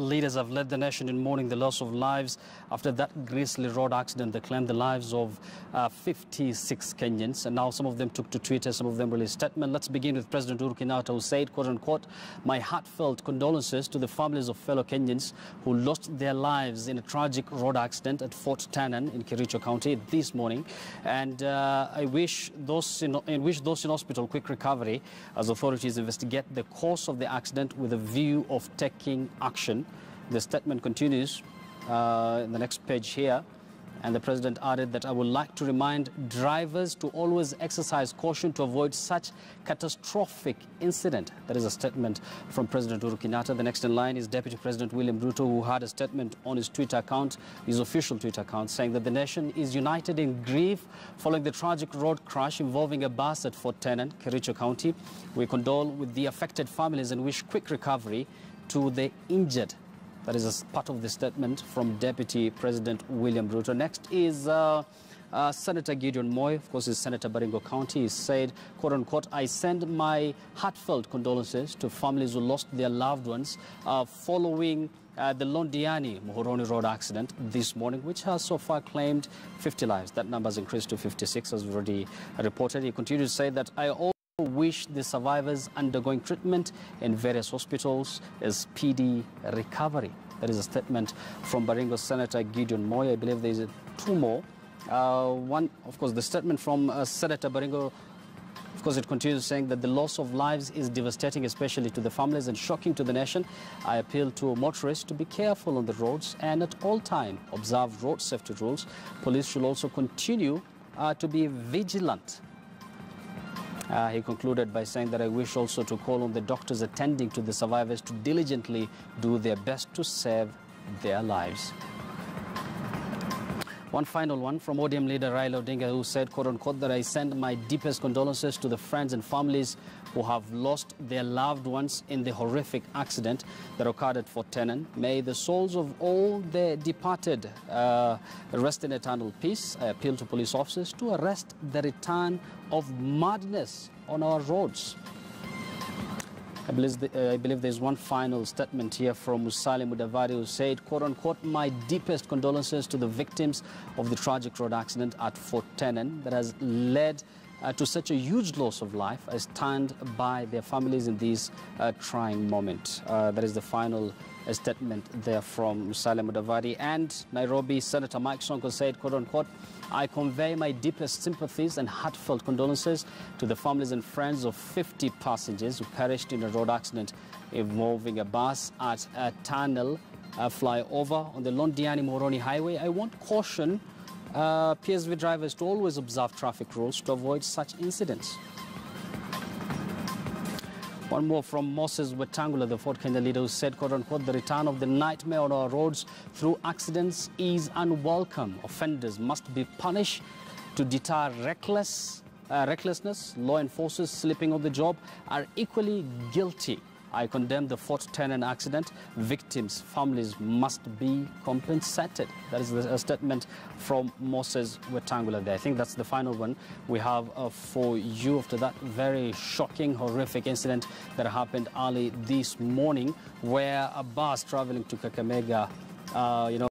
leaders have led the nation in mourning the loss of lives after that grisly road accident that claimed the lives of uh, 56 Kenyans. And now some of them took to Twitter, some of them released statement. Let's begin with President Uhuru Kenyatta who said, quote unquote, my heartfelt condolences to the families of fellow Kenyans who lost their lives in a tragic road accident at Fort Ternan in Kericho County this morning. And uh, I wish those in, I wish those in hospital quick recovery as authorities investigate the cause of the accident with a view of taking action. The statement continues uh, in the next page here. And the president added that I would like to remind drivers to always exercise caution to avoid such catastrophic incident. That is a statement from President Uhuru Kenyatta. The next in line is Deputy President William Ruto, who had a statement on his Twitter account, his official Twitter account, saying that the nation is united in grief following the tragic road crash involving a bus at Fort Ternan, Kericho County. We condole with the affected families and wish quick recovery to the injured. That is a part of the statement from Deputy President William Ruto. Next is uh, uh, Senator Gideon Moi, of course, is Senator Baringo County. He said, quote unquote, I send my heartfelt condolences to families who lost their loved ones uh, following uh, the Londiani Muhoroni Road accident this morning, which has so far claimed 50 lives. That number has increased to 56, as we've already reported. He continued to say that I wish the survivors undergoing treatment in various hospitals a speedy recovery. That is a statement from Baringo Senator Gideon Moi. I believe there is two more. Uh, one, of course, the statement from uh, Senator Baringo, of course, it continues saying that the loss of lives is devastating, especially to the families and shocking to the nation. I appeal to motorists to be careful on the roads and at all time observe road safety rules. Police should also continue uh, to be vigilant uh, he concluded by saying that I wish also to call on the doctors attending to the survivors to diligently do their best to save their lives. One final one from ODM leader Raila Odinga, who said, quote unquote, that I send my deepest condolences to the friends and families who have lost their loved ones in the horrific accident that occurred at Fort Ternan. May the souls of all the departed uh, rest in eternal peace. I appeal to police officers to arrest the return of madness on our roads. I believe, the, uh, I believe, there's one final statement here from Musalia Mudavadi who said, quote unquote, my deepest condolences to the victims of the tragic road accident at Fort Ternan that has led uh, to such a huge loss of life. I stand by their families in this uh, trying moment. Uh, that is the final statement there from Musalia Mudavadi. And Nairobi Senator Mike Sonko said, quote unquote, I convey my deepest sympathies and heartfelt condolences to the families and friends of 50 passengers who perished in a road accident involving a bus at a tunnel uh, flyover on the Londiani Muhoroni Highway. I want caution uh, PSV drivers to always observe traffic rules to avoid such incidents. One more from Moses Wetangula, the Ford Kenya leader, who said, quote unquote, the return of the nightmare on our roads through accidents is unwelcome. Offenders must be punished to deter reckless, uh, recklessness. Law enforcers slipping on the job are equally guilty. I condemn the Fort Ternan accident. Victims' families must be compensated. That is a statement from Moses Wetangula there. I think that's the final one we have uh, for you after that very shocking, horrific incident that happened early this morning where a bus traveling to Kakamega, uh, you know,